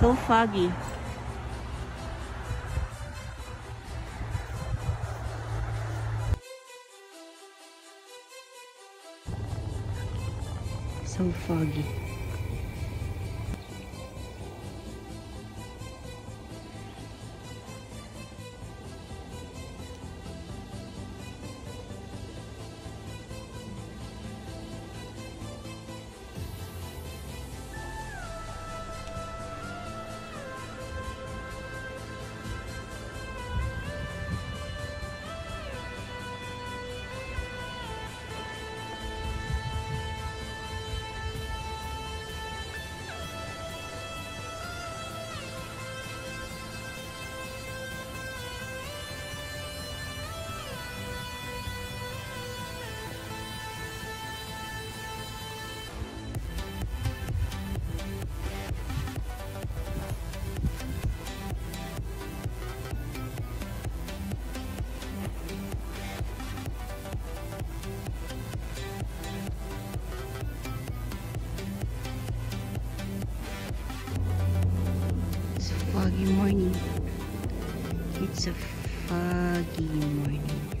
So foggy. So foggy. Foggy morning. It's a foggy morning.